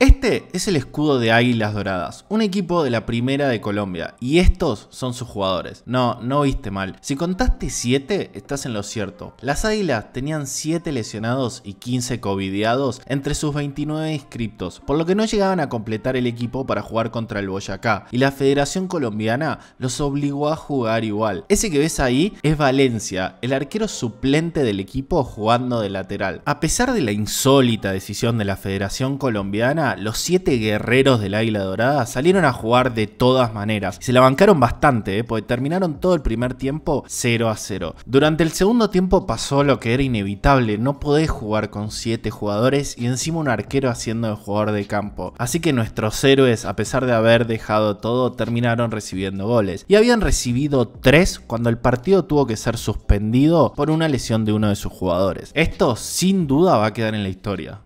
Este es el escudo de Águilas Doradas, un equipo de la primera de Colombia, y estos son sus jugadores. No, no viste mal. Si contaste 7, estás en lo cierto. Las Águilas tenían 7 lesionados y 15 covidiados entre sus 29 inscriptos, por lo que no llegaban a completar el equipo para jugar contra el Boyacá, y la Federación Colombiana los obligó a jugar igual. Ese que ves ahí es Valencia, el arquero suplente del equipo jugando de lateral. A pesar de la insólita decisión de la Federación Colombiana, los siete guerreros del Águila Dorada salieron a jugar de todas maneras. Se la bancaron bastante, ¿eh? porque terminaron todo el primer tiempo 0 a 0. Durante el segundo tiempo pasó lo que era inevitable, no podés jugar con siete jugadores y encima un arquero haciendo de jugador de campo. Así que nuestros héroes, a pesar de haber dejado todo, terminaron recibiendo goles. Y habían recibido 3 cuando el partido tuvo que ser suspendido por una lesión de uno de sus jugadores. Esto sin duda va a quedar en la historia.